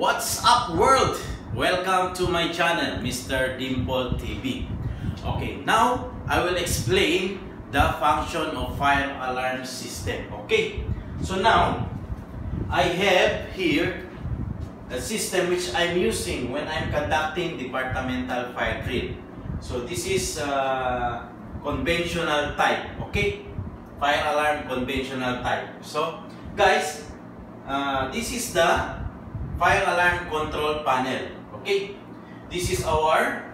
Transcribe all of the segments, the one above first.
What's up world? Welcome to my channel, Mr. Dimple TV. Okay, now I will explain the function of fire alarm system. Okay, so now I have here the system which I'm using when I'm conducting departmental fire drill. So this is uh, conventional type, okay? Fire alarm conventional type. So guys, uh, this is the fire alarm control panel. Okay, this is our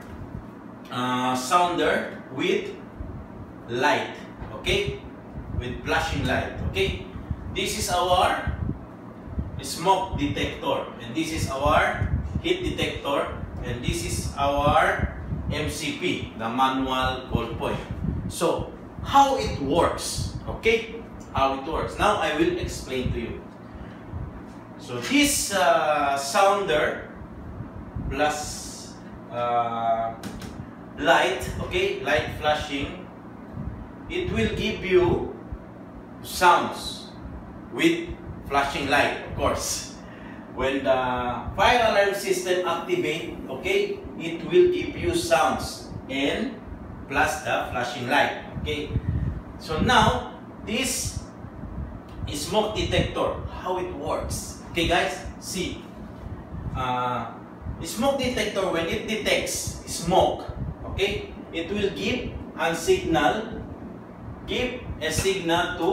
uh, sounder with light. Okay, with flashing light. Okay, this is our smoke detector, and this is our heat detector, and this is our MCP, the manual call point. So, how it works? Okay, how it works. Now I will explain to you. So this uh, sounder plus uh, light, okay, light flashing, it will give you sounds with flashing light, of course. When the fire alarm system activate, okay, it will give you sounds and plus the flashing light, okay. So now, this smoke detector, how it works. Okay guys, see. Uh, smoke detector, when it detects smoke, okay, it will give a signal, give a signal to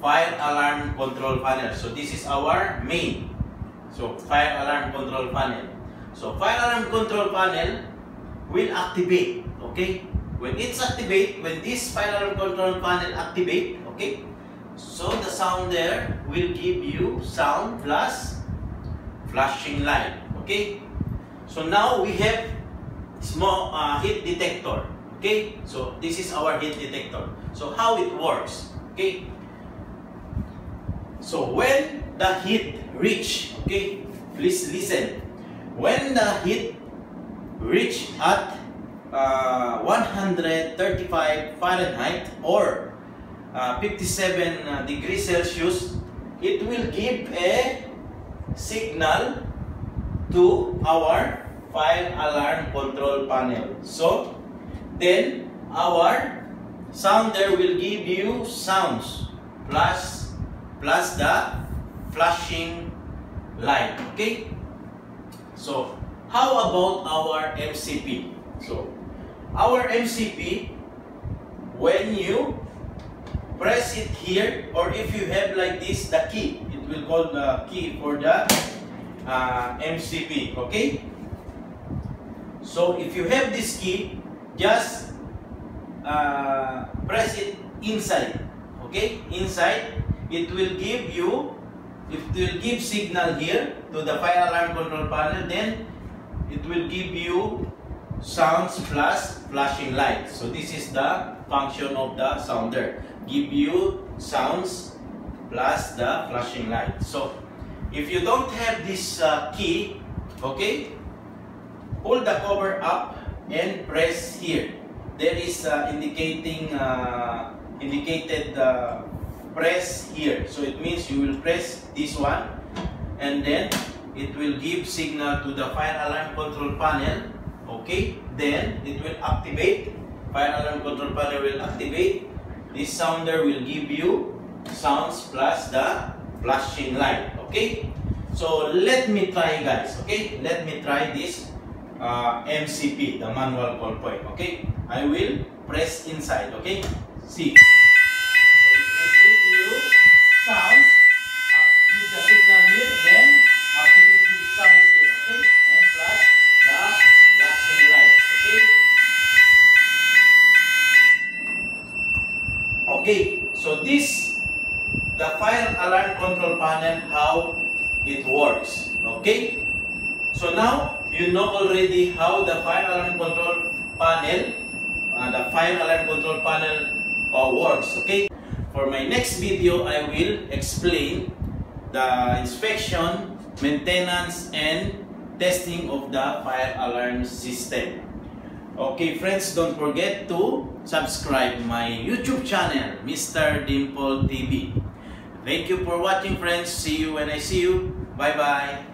fire alarm control panel. So this is our main. So fire alarm control panel. So fire alarm control panel will activate, okay? When it's activate, when this alarm control panel activate, okay, so the sounder will give you sound plus flashing light. Okay. So now we have small uh, heat detector. Okay. So this is our heat detector. So how it works? Okay. So when the heat reach, okay, please listen. When the heat reach at uh, 135 Fahrenheit or uh, 57 uh, degrees Celsius, it will give a signal to our fire alarm control panel. So, then our sounder will give you sounds plus plus the flashing light. Okay? So, how about our MCP? So, our MCP, when you press it here or if you have like this the key it will call the key for the uh, MCP okay? So if you have this key just uh, press it inside okay? Inside it will give you it will give signal here to the fire alarm control panel then it will give you sounds plus flashing light so this is the function of the sounder give you sounds plus the flashing light. So, if you don't have this uh, key, okay, pull the cover up and press here. There is uh, indicating uh, indicated uh, press here. So it means you will press this one and then it will give signal to the fire alarm control panel. Okay, then it will activate. Fire alarm control panel will activate this sounder will give you sounds plus the flashing light. Okay? So let me try guys. Okay? Let me try this uh, MCP, the manual call point. Okay? I will press inside. Okay? See. Okay, so this, the alarm control panel, how it works. Okay? So now, you know already how the fire alarm control panel, uh, the fire alarm control panel uh, works. Okay? For my next video, I will explain the inspection, maintenance, and testing of the fire alarm system. Okay friends, don't forget to subscribe my YouTube channel, Mr. Dimple TV. Thank you for watching friends. See you when I see you. Bye-bye.